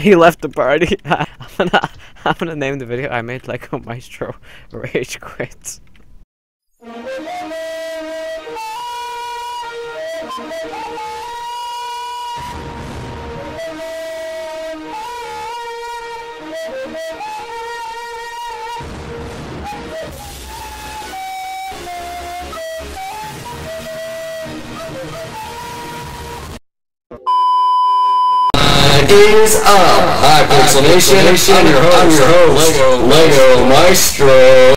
He left the party. I'm gonna, I'm gonna name the video I made Lego Maestro rage quits. is up. Hypixel Nation. I'm your host, Lego, Lego Maestro.